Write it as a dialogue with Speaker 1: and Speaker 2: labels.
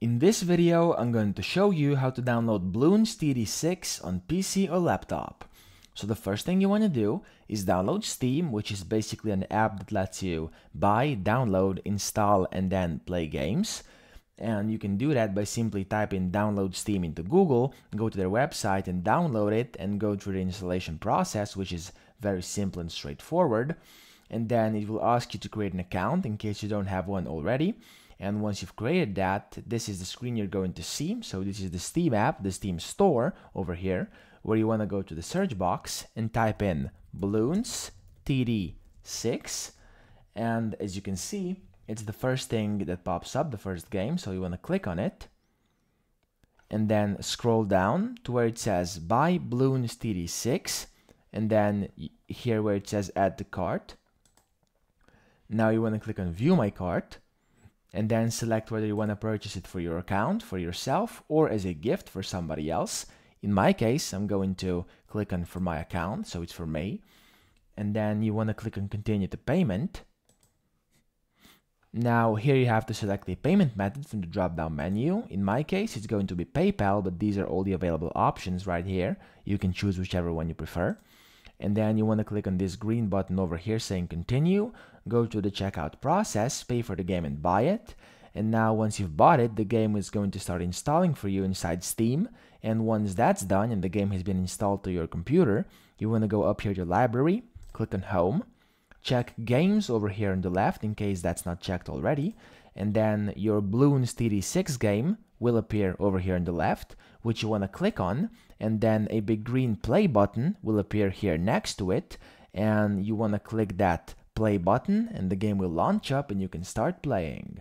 Speaker 1: In this video, I'm going to show you how to download Bloons TD6 on PC or laptop. So the first thing you want to do is download Steam, which is basically an app that lets you buy, download, install, and then play games. And you can do that by simply typing download Steam into Google, go to their website and download it and go through the installation process, which is very simple and straightforward. And then it will ask you to create an account in case you don't have one already. And once you've created that, this is the screen you're going to see. So this is the Steam app, the Steam store over here, where you want to go to the search box and type in Bloons TD6. And as you can see, it's the first thing that pops up, the first game. So you want to click on it and then scroll down to where it says buy Bloons TD6 and then here where it says add to cart. Now you want to click on view my cart and then select whether you want to purchase it for your account, for yourself, or as a gift for somebody else. In my case, I'm going to click on for my account, so it's for me. And then you want to click on continue to payment. Now here you have to select the payment method from the drop-down menu. In my case, it's going to be PayPal, but these are all the available options right here. You can choose whichever one you prefer and then you want to click on this green button over here saying continue, go to the checkout process, pay for the game and buy it. And now once you've bought it, the game is going to start installing for you inside Steam. And once that's done and the game has been installed to your computer, you want to go up here to your library, click on home, check games over here on the left in case that's not checked already. And then your Bloons TD6 game will appear over here on the left, which you want to click on, and then a big green play button will appear here next to it, and you want to click that play button, and the game will launch up and you can start playing.